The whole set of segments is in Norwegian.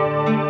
En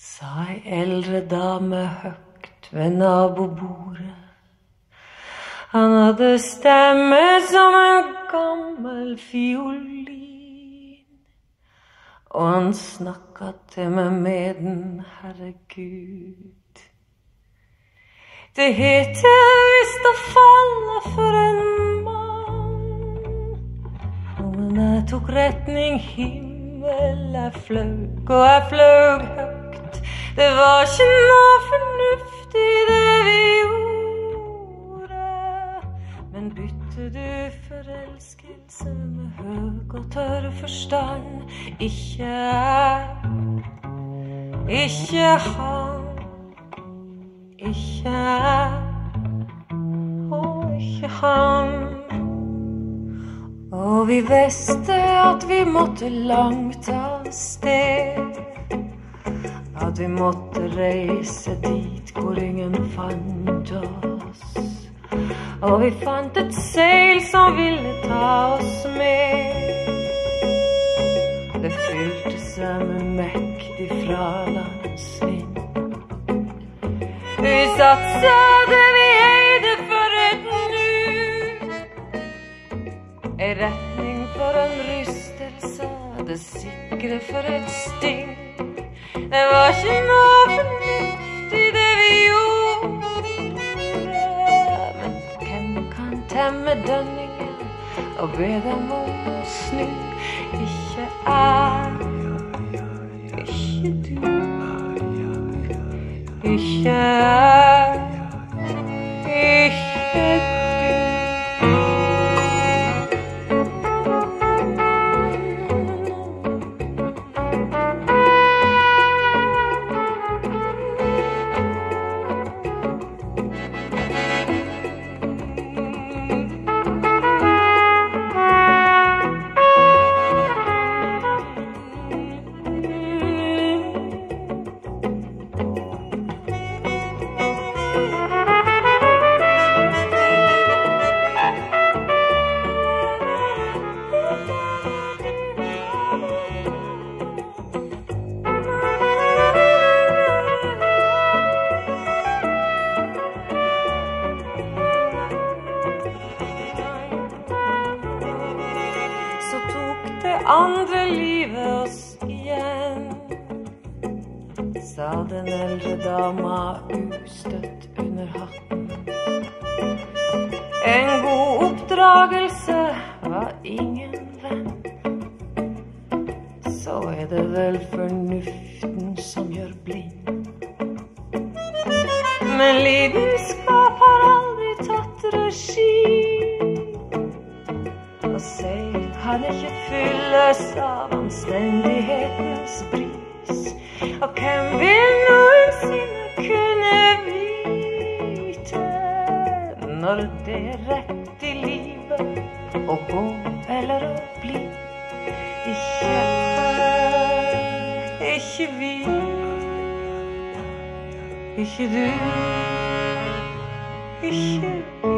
sa ei eldre dame høgt ved nabobordet. Han hadde stemme som en gammel fiolin, og han snakka til meg med den herregud. Det heter visst å falle for en mann. Og jeg tok retning himmel, jeg fløy og jeg fløy høgt. Det var ikke noe fornuft i det vi gjorde. Men bytte du forelskelse med høg og tørr forstand? Ikke jeg, ikke han. Ikke jeg og ikke han. Og vi visste at vi måtte langt av sted vi måtte reise dit hvor ingen fant oss. Og vi fant et seil som ville ta oss med. Det fylte seg med mektig fralandsvind. Vi satsa det vi eide et nu. Ei retning for en rystelse, det sikre for et sting. Det var ikke noe fornuftig det vi gjorde. Men hvem kan temme dønningen og be dem om å snu? Ikke jeg, ikke du. Ikke jeg, eldre ustøtt under hatten. En god oppdragelse var ingen venn. Så er det vel fornuften som gjør blind. Men lidenskap har aldri tatt regi. Og seg kan ikke fylles av er rett i livet å gå eller å bli? Ikke ikke vi, ikke du, ikke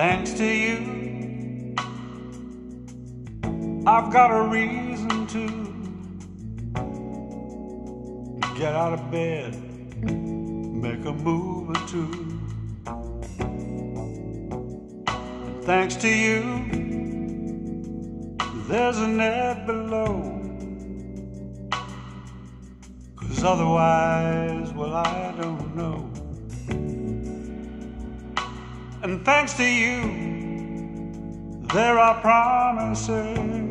thanks to you, I've got a reason to get out of bed, make a move or two. Thanks to you, there's a net below. Cause otherwise, well, I don't know. And thanks to you, there are promises.